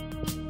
Bye.